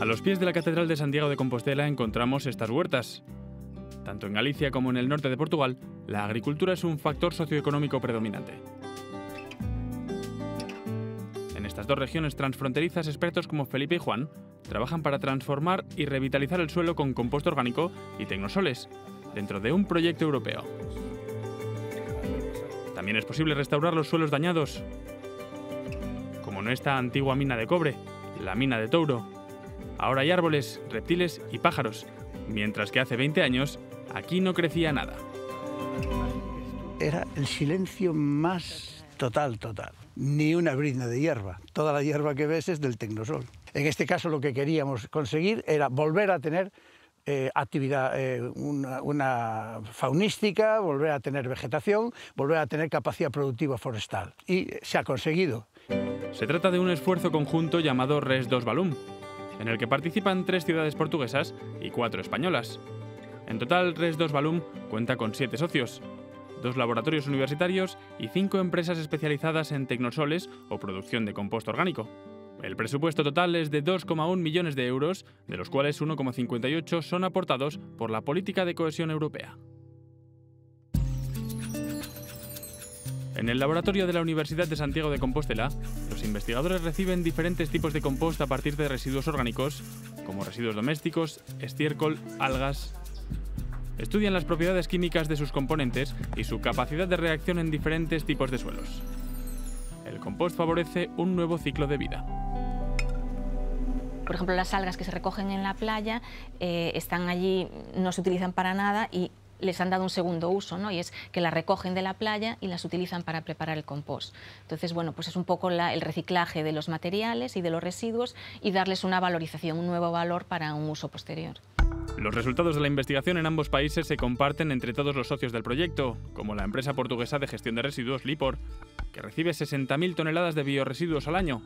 A los pies de la Catedral de Santiago de Compostela encontramos estas huertas. Tanto en Galicia como en el norte de Portugal, la agricultura es un factor socioeconómico predominante. En estas dos regiones transfronterizas, expertos como Felipe y Juan trabajan para transformar y revitalizar el suelo con composto orgánico y tecnosoles, dentro de un proyecto europeo. También es posible restaurar los suelos dañados, como en esta antigua mina de cobre, la mina de Touro. Ahora hay árboles, reptiles y pájaros, mientras que hace 20 años aquí no crecía nada. Era el silencio más total, total. Ni una brizna de hierba. Toda la hierba que ves es del tecnosol. En este caso lo que queríamos conseguir era volver a tener eh, actividad, eh, una, una, faunística, volver a tener vegetación, volver a tener capacidad productiva forestal. Y se ha conseguido. Se trata de un esfuerzo conjunto llamado Res 2 Balum, en el que participan tres ciudades portuguesas y cuatro españolas. En total, Res 2 Balum cuenta con siete socios, dos laboratorios universitarios y cinco empresas especializadas en tecnosoles o producción de composto orgánico. El presupuesto total es de 2,1 millones de euros, de los cuales 1,58 son aportados por la política de cohesión europea. En el laboratorio de la Universidad de Santiago de Compostela, los investigadores reciben diferentes tipos de compost a partir de residuos orgánicos, como residuos domésticos, estiércol, algas. Estudian las propiedades químicas de sus componentes y su capacidad de reacción en diferentes tipos de suelos. El compost favorece un nuevo ciclo de vida por ejemplo, las algas que se recogen en la playa eh, están allí, no se utilizan para nada y les han dado un segundo uso, ¿no? y es que las recogen de la playa y las utilizan para preparar el compost. Entonces, bueno, pues es un poco el reciclaje de los materiales y de los residuos y darles una valorización, un nuevo valor para un uso posterior. Los resultados de la investigación en ambos países se comparten entre todos los socios del proyecto, como la empresa portuguesa de gestión de residuos Lipor, que recibe 60.000 toneladas de bioresiduos al año.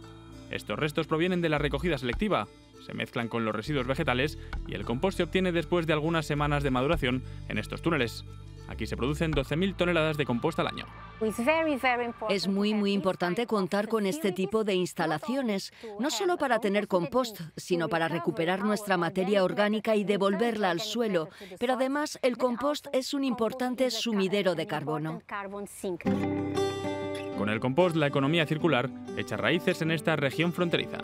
Estos restos provienen de la recogida selectiva, se mezclan con los residuos vegetales y el compost se obtiene después de algunas semanas de maduración en estos túneles. Aquí se producen 12.000 toneladas de compost al año. Es muy, muy importante contar con este tipo de instalaciones, no solo para tener compost, sino para recuperar nuestra materia orgánica y devolverla al suelo. Pero además, el compost es un importante sumidero de carbono. Con el compost, la economía circular echa raíces en esta región fronteriza.